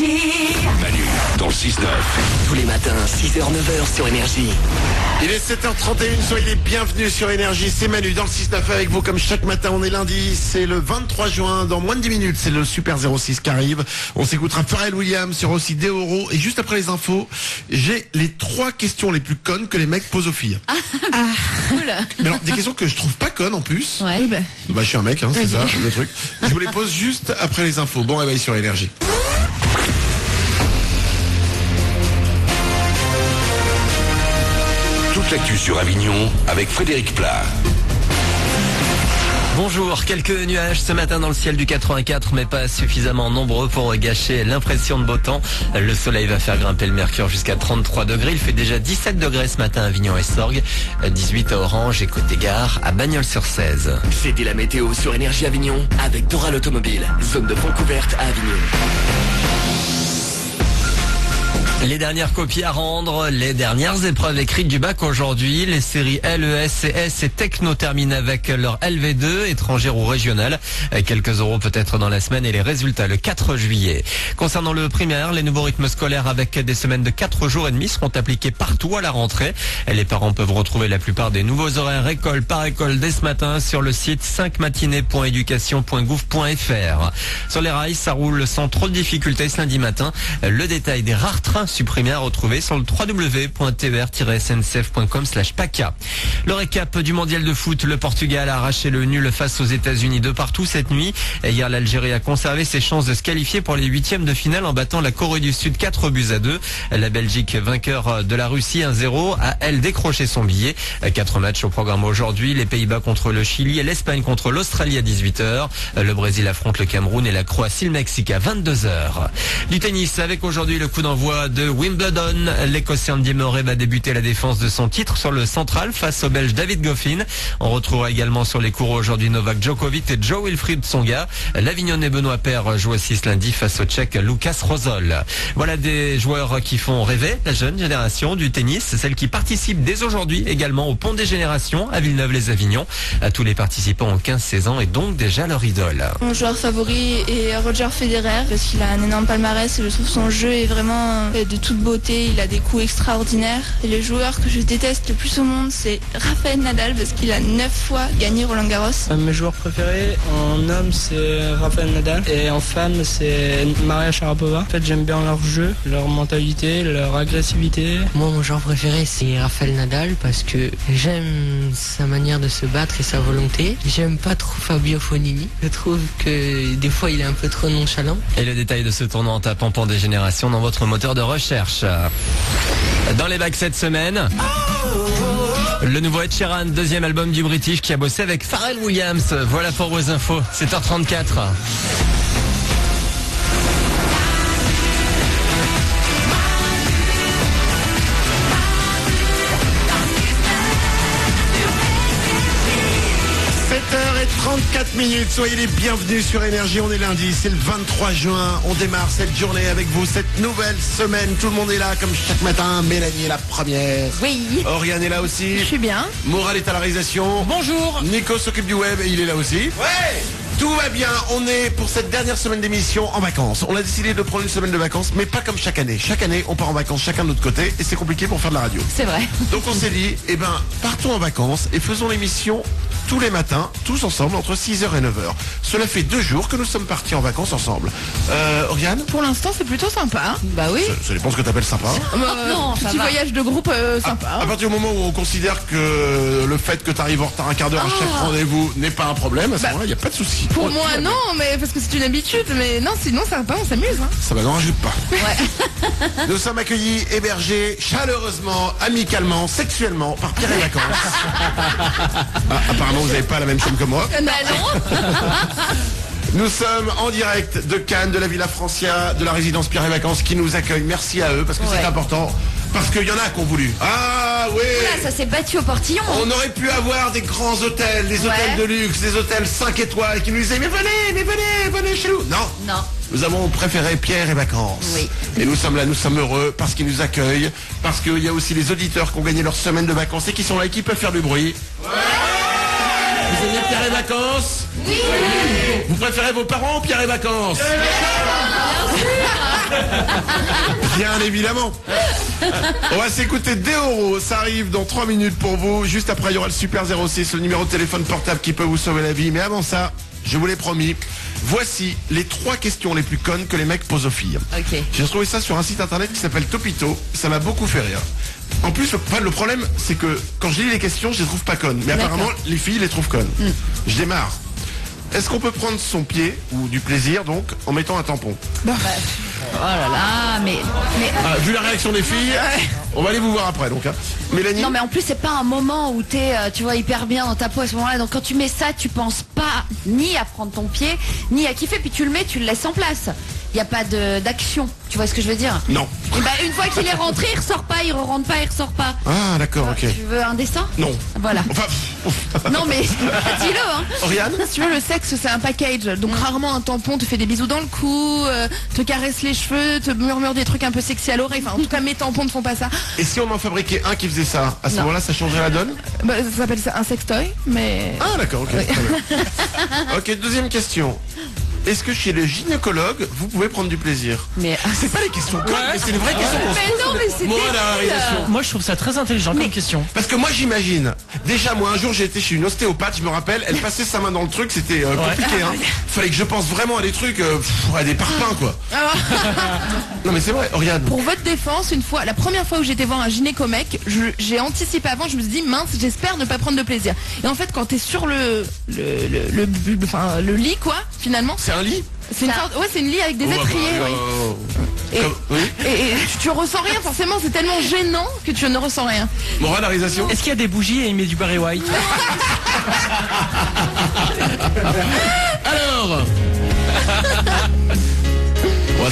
Énergie. Manu dans le 6-9. Tous les matins, 6h, 9h sur Énergie. Il est 7h31, soyez les bienvenus sur Énergie. C'est Manu dans le 6-9 avec vous comme chaque matin. On est lundi, c'est le 23 juin. Dans moins de 10 minutes, c'est le Super 06 qui arrive. On s'écoutera Pharrell Williams sur aussi Deoro. Et juste après les infos, j'ai les trois questions les plus connes que les mecs posent aux filles. Mais alors, des questions que je trouve pas connes en plus. Ouais. bah, Bah, je suis un mec, hein, c'est ça, le truc. Je vous les pose juste après les infos. Bon réveil sur Énergie. Toute l'actu sur Avignon avec Frédéric Plat. Bonjour, quelques nuages ce matin dans le ciel du 84, mais pas suffisamment nombreux pour gâcher l'impression de beau temps. Le soleil va faire grimper le mercure jusqu'à 33 degrés. Il fait déjà 17 degrés ce matin à Avignon et Sorgue, 18 à Orange et Côte des Gares, à Bagnols-sur-Cèze. C'était la météo sur Énergie Avignon avec Dora l'automobile. Zone de fond couverte à Avignon. Les dernières copies à rendre, les dernières épreuves écrites du bac aujourd'hui. Les séries LES et S et Techno terminent avec leur LV2, étrangère ou régionale. Quelques euros peut-être dans la semaine et les résultats le 4 juillet. Concernant le primaire, les nouveaux rythmes scolaires avec des semaines de 4 jours et demi seront appliqués partout à la rentrée. Les parents peuvent retrouver la plupart des nouveaux horaires école par école dès ce matin sur le site 5matinée.education.gouv.fr. Sur les rails, ça roule sans trop de difficultés ce lundi matin. Le détail des rares trains à retrouver sur le www.tver-sncf.com PACA. Le récap du mondial de foot, le Portugal a arraché le nul face aux États-Unis de partout cette nuit. Hier, l'Algérie a conservé ses chances de se qualifier pour les huitièmes de finale en battant la Corée du Sud 4 buts à 2. La Belgique, vainqueur de la Russie 1-0, a elle décroché son billet. Quatre matchs au programme aujourd'hui. Les Pays-Bas contre le Chili et l'Espagne contre l'Australie à 18h. Le Brésil affronte le Cameroun et la Croatie le Mexique à 22h. Du tennis avec aujourd'hui le coup d'envoi de Wimbledon. L'Écossais Andy Murray va débuter la défense de son titre sur le central face au Belge David Goffin. On retrouvera également sur les cours aujourd'hui Novak Djokovic et Joe Wilfried Tsonga. L'Avignonnais Benoît Paire joue aussi ce lundi face au Tchèque Lucas Rosol. Voilà des joueurs qui font rêver la jeune génération du tennis, celle qui participe dès aujourd'hui également au Pont des Générations à Villeneuve-les-Avignon. Tous les participants ont 15-16 ans et donc déjà leur idole. Mon joueur favori est Roger Federer parce qu'il a un énorme palmarès et je trouve son jeu est vraiment euh, de toute beauté. Il a des coups extraordinaires. Et le joueur que je déteste le plus au monde, c'est Rafael Nadal parce qu'il a 9 fois gagné Roland Garros. Mes joueurs préférés, en homme, c'est Rafael Nadal. Et en femme, c'est Maria Sharapova. En fait, j'aime bien leur jeu, leur mentalité, leur agressivité. Moi, mon joueur préféré, c'est Rafael Nadal parce que j'aime sa manière de se battre et sa volonté. J'aime pas trop Fabio Fonini. Je trouve que des fois, il est un peu trop nonchalant. Et le détail de ce tournoi en tapant Pont des Générations dans votre moteur de Dans les bacs cette semaine, le nouveau Ed Sheeran, deuxième album du British qui a bossé avec Pharrell Williams. Voilà pour vos infos, 7h34. Et 34 minutes, soyez les bienvenus sur Énergie, on est lundi, c'est le 23 juin, on démarre cette journée avec vous, cette nouvelle semaine, tout le monde est là comme chaque matin, Mélanie est la première. Oui. Oriane est là aussi. Je suis bien. Moral est à la réalisation. Bonjour Nico s'occupe du web et il est là aussi. Ouais tout va bien, on est pour cette dernière semaine d'émission en vacances. On a décidé de prendre une semaine de vacances, mais pas comme chaque année. Chaque année, on part en vacances chacun de notre côté et c'est compliqué pour faire de la radio. C'est vrai. Donc on s'est dit, eh ben, partons en vacances et faisons l'émission tous les matins, tous ensemble, entre 6h et 9h. Cela fait deux jours que nous sommes partis en vacances ensemble. Euh, Oriane Pour l'instant, c'est plutôt sympa. Bah oui. Ça, ça dépend ce que tu appelles sympa. non, petit voyage de groupe euh, sympa. À partir du moment où on considère que le fait que tu arrives en retard un quart d'heure à chaque Ah. rendez-vous n'est pas un problème, à ce Bah, moment-là, il n'y a pas de souci. Pour moi, non, mais parce que c'est une habitude. Mais non, sinon, ça va, on s'amuse. Hein. Ça va, n'en rajoute pas. Ouais. Nous sommes accueillis, hébergés chaleureusement, amicalement, sexuellement par Pierre et Vacances. Ah, apparemment, vous n'avez pas la même chambre que moi. bah non. Nous sommes en direct de Cannes, de la Villa Francia, de la résidence Pierre et Vacances qui nous accueille. Merci à eux parce que Ouais. c'est important. Parce qu'il y en a qui ont voulu. Ah oui Ça s'est battu au portillon. On aurait pu avoir des grands hôtels, des hôtels de luxe, des hôtels 5 étoiles qui nous disaient mais venez, mais venez, venez chez nous. Non. Non. Nous avons préféré Pierre et Vacances. Oui. Et nous sommes là, nous sommes heureux parce qu'ils nous accueillent, parce qu'il y a aussi les auditeurs qui ont gagné leur semaine de vacances et qui sont là et qui peuvent faire du bruit. Vous aimez Pierre et Vacances Oui Vous préférez vos parents ou Pierre et Vacances Bien évidemment. On va s'écouter Deoro. Ça arrive dans 3 minutes pour vous. Juste après, il y aura le Super 06, le numéro de téléphone portable qui peut vous sauver la vie. Mais avant ça, je vous l'ai promis. Voici les trois questions les plus connes que les mecs posent aux filles. Ok. J'ai trouvé ça sur un site internet qui s'appelle Topito. Ça m'a beaucoup fait rire. En plus, le, enfin, le problème, c'est que quand je lis les questions, je les trouve pas connes. Mais apparemment, les filles les trouvent connes. Je démarre. Est-ce qu'on peut prendre son pied, ou du plaisir donc, en mettant un tampon Oh là là, mais, mais Ah, Vu la réaction des filles, on va aller vous voir après donc. hein. Mélanie non mais en plus c'est pas un moment où t'es euh, tu vois hyper bien dans ta peau à ce moment-là donc quand tu mets ça tu penses pas ni à prendre ton pied ni à kiffer puis tu le mets tu le laisses en place il y a pas de d'action tu vois ce que je veux dire? Non. Et bah une fois qu'il est rentré il ressort pas il re rentre pas il ressort pas Ah d'accord, ok. tu veux un dessin Non. voilà Enfin, non mais dis-le hein Oriane Si tu veux, le sexe, c'est un package. Donc, rarement un tampon te fait des bisous dans le cou, euh, te caresse les cheveux, te murmure des trucs un peu sexy à l'oreille. Enfin, en tout cas, mes tampons ne font pas ça. Et si on en fabriquait un qui faisait ça, à ce moment-là, ça changerait la donne Bah, ça s'appelle ça un sextoy, mais. Ah d'accord, ok. ok, deuxième question. Est-ce que chez le gynécologue, vous pouvez prendre du plaisir mais C'est pas les questions connes, mais c'est les vraies questions qu'on se Mais non, mais c'est Moi, je trouve ça très intelligent comme question. Parce que moi j'imagine, déjà moi un jour j'ai été chez une ostéopathe, je me rappelle, elle passait sa main dans le truc, c'était euh, compliqué hein. Fallait que je pense vraiment à des trucs, euh, pff, à des parpaings quoi. non mais c'est vrai, Oriane. Pour votre défense, une fois, la première fois où j'étais voir un gynécomec, j'ai anticipé avant, je me suis dit mince, j'espère ne pas prendre de plaisir. Et en fait, quand t'es sur le le, le, le, le- enfin, le lit, quoi, finalement, C'est un lit c'est une sorte, ouais, c'est une lit avec des Oh, bah, étriers. oui. euh, Et, comme- oui. et- et tu, tu ressens rien, forcément, c'est tellement gênant que tu ne ressens rien. Réalisation Est-ce qu'il y a des bougies et il met du Barry White Alors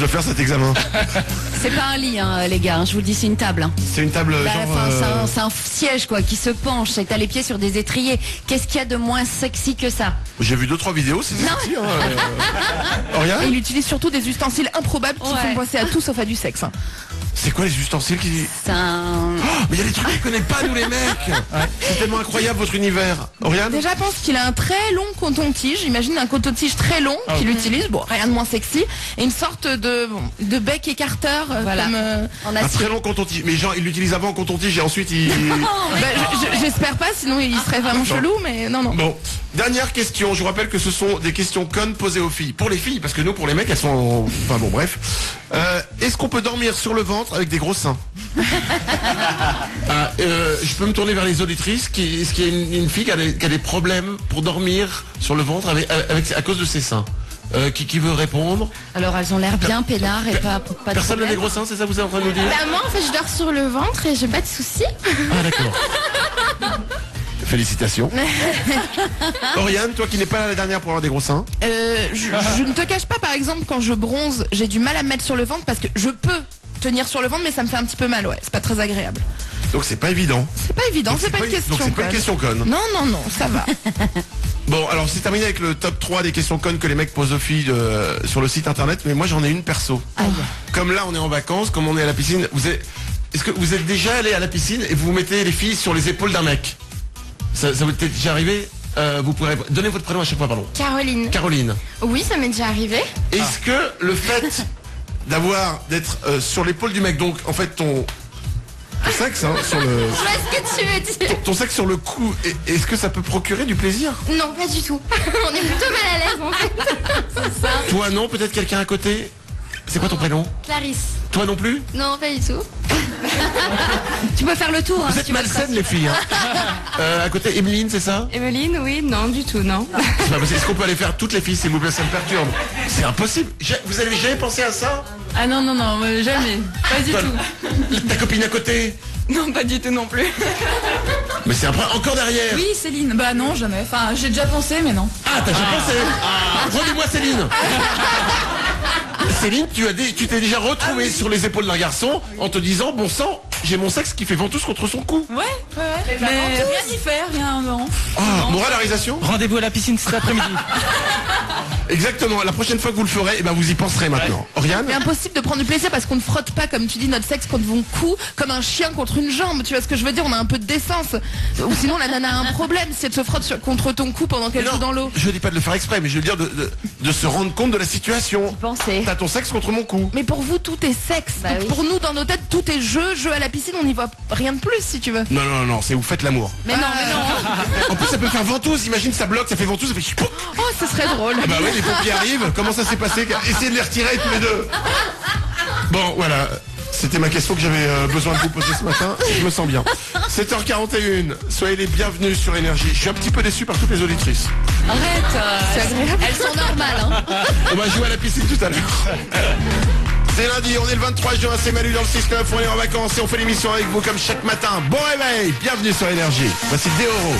se faire cet examen. c'est pas un lit hein, les gars hein, je vous le dis c'est une table hein. C'est une table Bah, c'est euh, un- c'est un, siège quoi qui se penche et t'as les pieds sur des étriers qu'est-ce qu'il y a de moins sexy que ça? J'ai vu deux trois vidéos, c'est sexy hein. euh. Il utilise surtout des ustensiles improbables qui Ouais. font penser à tout sauf à du sexe. C'est quoi les ustensiles qui... c'est un Oh, mais il y a des trucs qu'on connaît pas nous les mecs C'est tellement incroyable votre univers. Oriane Déjà, pense qu'il a un très long coton-tige. Imagine un coton-tige très long qu'il utilise. Bon, rien de moins sexy. Et une sorte de, de bec écarteur. euh, Voilà. Comme, euh, en Un très long coton-tige. Mais genre, il l'utilise avant en coton-tige et ensuite il... bah, je- je- J'espère pas, sinon il serait vraiment chelou. Mais non, non. Bon, dernière question. Je vous rappelle que ce sont des questions connes posées aux filles. Pour les filles, parce que nous, pour les mecs, elles sont... Enfin bon, bref. Euh, Est-ce qu'on peut dormir sur le ventre avec des gros seins Ah, euh, Je peux me tourner vers les auditrices. Qui... Est-ce qu'il y a une, une fille qui a, des, qui a des problèmes pour dormir sur le ventre avec, avec- à cause de ses seins Euh, qui, qui veut répondre alors elles ont l'air bien peinards et pas, pas de Personne n'a des problème. gros seins, c'est ça que vous êtes en train de nous dire Bah moi en fait je dors sur le ventre et j'ai pas de soucis. Ah d'accord. Félicitations. Oriane, toi qui n'es pas la dernière pour avoir des gros seins. Euh, je, je ne te cache pas, par exemple, quand je bronze, j'ai du mal à me mettre sur le ventre parce que je peux tenir sur le ventre, mais ça me fait un petit peu mal. Ouais, c'est pas très agréable. Donc c'est pas évident. C'est pas évident, Donc c'est pas, une donc question. c'est pas une question conne. Non, non, non, ça va. Bon, alors c'est terminé avec le top 3 des questions connes que les mecs posent aux filles euh, sur le site internet, mais moi j'en ai une perso. Comme là on est en vacances, comme on est à la piscine, vous êtes, est-ce que vous êtes déjà allé à la piscine et vous mettez les filles sur les épaules d'un mec? Ça, ça vous est déjà arrivé Euh, Vous pourrez donner votre prénom à chaque fois, pardon. Caroline. Caroline. Oui ça m'est déjà arrivé. Est-ce que le fait d'avoir d'être euh, sur l'épaule du mec, donc en fait ton, ton sexe hein, sur le Je vois ce que tu veux dire. ton sexe sur le cou, est- est-ce que ça peut procurer du plaisir? Non pas du tout. On est plutôt mal à l'aise en fait. Toi non, peut-être quelqu'un à côté? C'est quoi ton prénom? Clarisse. Toi non plus Non pas du tout. tu peux faire le tour hein, Vous si êtes tu veux le malsaines les filles. Hein. Euh, à côté, Emeline, c'est ça Emeline, oui, non, du tout, non. Possible. Est-ce qu'on peut aller faire toutes les filles, s'il vous plaît Ça me perturbe. C'est impossible. Vous avez jamais pensé à ça Ah non, non, non, euh, jamais. Pas du Toi, tout. Ta copine à côté Non, pas du tout non plus. Mais c'est un problème. Encore derrière Oui, Céline. Bah non, jamais. Enfin, j'ai déjà pensé, mais non. Ah, t'as jamais pensé Rendez-moi Céline Céline, tu as dé- tu t'es déjà retrouvée Ah sur les épaules d'un garçon en te disant bon sang, j'ai mon sexe qui fait ventouse contre son cou. Ouais, ouais, ouais. Mais rien y faire, rien, non. Ah, moralisation Rendez-vous à la piscine cet après-midi. Exactement. La prochaine fois que vous le ferez, eh ben vous y penserez maintenant. Oriane Mais impossible de prendre du plaisir parce qu'on ne frotte pas, comme tu dis, notre sexe contre mon cou comme un chien contre une jambe. Tu vois ce que je veux dire? On a un peu de décence. Ou sinon la nana a un problème si elle se frotte sur- contre ton cou pendant qu'elle joue dans l'eau. Je dis pas de le faire exprès, mais je veux dire de, de- de se rendre compte de la situation. Pensez? T'as ton sexe contre mon cou. Mais pour vous, tout est sexe. Bah Donc oui. Pour nous, dans nos têtes, tout est jeu. Jeu à la piscine, on n'y voit rien de plus, si tu veux. Non, non, non, c'est vous faites l'amour. Mais non, mais non. En plus, ça peut faire ventouse. Imagine, ça bloque, ça fait ventouse, ça fait. Oh, ce serait drôle. Ah bah oui, les pompiers arrivent. Comment ça s'est passé? Essayez de les retirer tous les deux. Bon, voilà. C'était ma question que j'avais euh, besoin de vous poser ce matin. Je me sens bien. 7h41. Soyez les bienvenus sur Énergie. Je suis un petit peu déçu par toutes les auditrices. Arrête. euh, elles sont normales. Hein. On va jouer à la piscine tout à l'heure. C'est lundi, on est le 23 juin, c'est Manu dans le 6-9, on est en vacances et on fait l'émission avec vous comme chaque matin. Bon réveil, bienvenue sur Énergie. Voici Deoro.